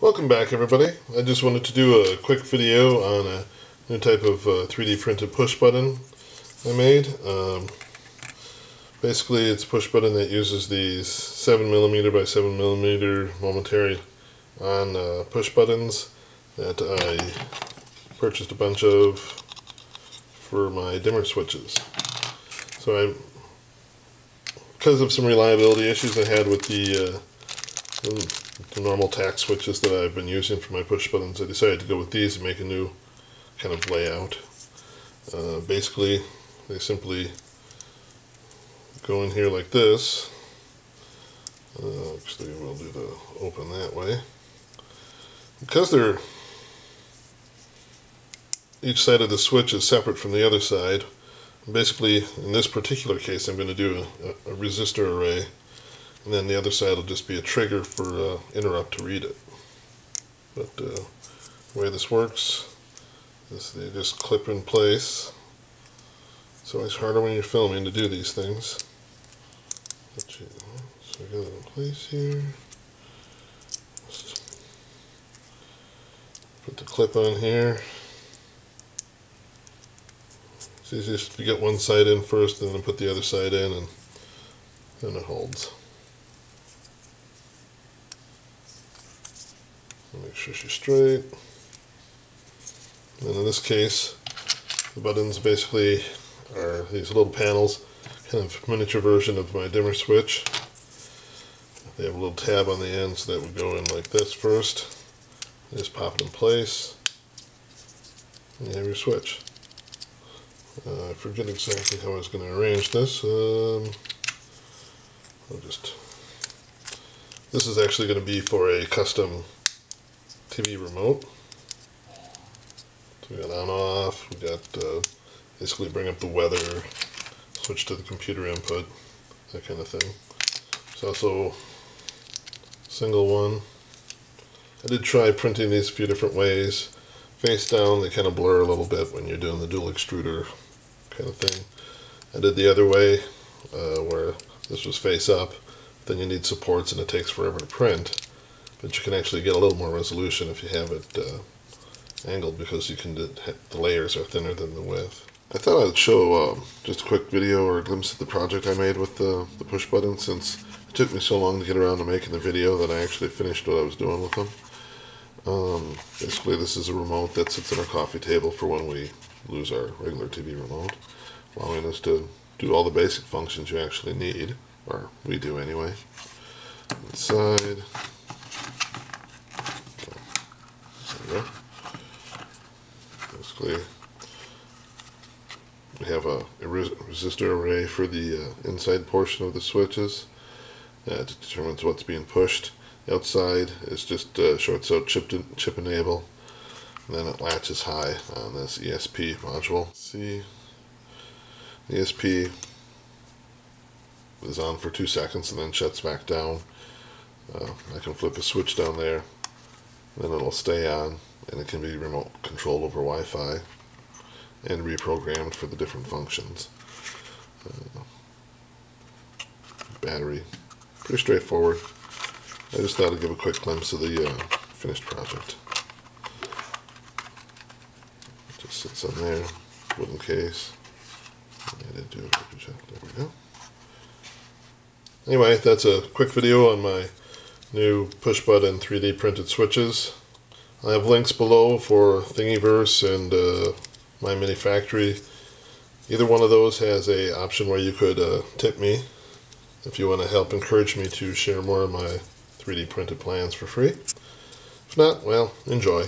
Welcome back everybody. I just wanted to do a quick video on a new type of uh, 3D printed push button I made. Um, basically it's a push button that uses these 7mm by 7mm momentary on uh, push buttons that I purchased a bunch of for my dimmer switches. So I, because of some reliability issues I had with the, uh, the normal tact switches that I've been using for my push buttons, I decided to go with these and make a new kind of layout. Uh, basically, they simply go in here like this. Uh, actually, we'll do the open that way. Because they're each side of the switch is separate from the other side. Basically, in this particular case, I'm going to do a, a resistor array, and then the other side will just be a trigger for uh, interrupt to read it. But uh, the way this works is they just clip in place. It's always harder when you're filming to do these things. so I got it in place here. Put the clip on here. It's easiest to get one side in first and then put the other side in and then it holds. Make sure she's straight. And in this case, the buttons basically are these little panels, kind of miniature version of my dimmer switch. They have a little tab on the end so that would go in like this first. Just pop it in place. And you have your switch. Uh, I forget exactly how I was going to arrange this. Um, I'll just. This is actually going to be for a custom TV remote. So we got on off, we got uh, basically bring up the weather, switch to the computer input, that kind of thing. It's also single one. I did try printing these a few different ways. Face down, they kind of blur a little bit when you're doing the dual extruder kind of thing. I did the other way, uh, where this was face up. Then you need supports and it takes forever to print. But you can actually get a little more resolution if you have it uh, angled because you can the layers are thinner than the width. I thought I'd show uh, just a quick video or a glimpse of the project I made with the, the push button since it took me so long to get around to making the video that I actually finished what I was doing with them. Um, basically this is a remote that sits on our coffee table for when we lose our regular TV remote, allowing us to do all the basic functions you actually need, or we do anyway. Inside, there we go. Basically, we have a, resistor array for the uh, inside portion of the switches. It determines what's being pushed. Outside is just uh, shorts out chip, chip enable then it latches high on this ESP module. See, ESP is on for two seconds and then shuts back down. Uh, I can flip a switch down there, then it'll stay on, and it can be remote controlled over Wi-Fi and reprogrammed for the different functions. Uh, battery, pretty straightforward. I just thought I'd give a quick glimpse of the uh, finished project. Just sits on there, wooden case. I do. There we go. Anyway, that's a quick video on my new push button 3D printed switches. I have links below for Thingiverse and uh, My Mini Factory. Either one of those has a option where you could uh, tip me if you want to help encourage me to share more of my 3D printed plans for free. If not, well, enjoy.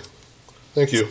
Thank you.